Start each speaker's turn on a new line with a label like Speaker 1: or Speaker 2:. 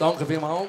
Speaker 1: Danke vielmals.